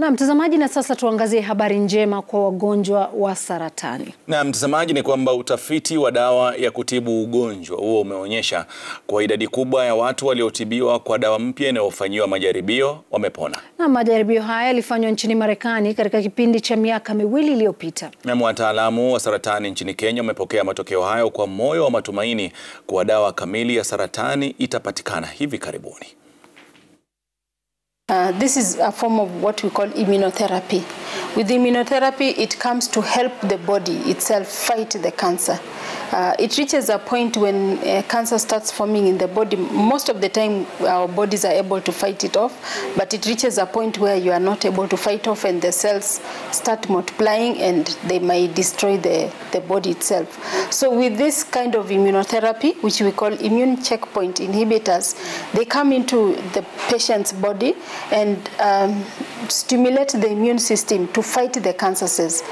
Na mtazamaji, na sasa tuangazie habari njema kwa wagonjwa wa saratani. Na mtazamaji, ni kwamba utafiti wa dawa ya kutibu ugonjwa huo umeonyesha kwa idadi kubwa ya watu waliotibiwa kwa dawa mpya inayofanyiwa majaribio wamepona. Na majaribio haya yalifanywa nchini Marekani katika kipindi cha miaka miwili iliyopita. Na wataalamu wa saratani nchini Kenya wamepokea matokeo hayo kwa moyo wa matumaini kuwa dawa kamili ya saratani itapatikana hivi karibuni. Uh, this is a form of what we call immunotherapy. With immunotherapy, it comes to help the body itself fight the cancer. Uh, it reaches a point when uh, cancer starts forming in the body. Most of the time, our bodies are able to fight it off, but it reaches a point where you are not able to fight off, and the cells start multiplying and they may destroy the, the body itself. So, with this kind of immunotherapy, which we call immune checkpoint inhibitors, they come into the patient's body and um, stimulate the immune system to fight the cancer cells.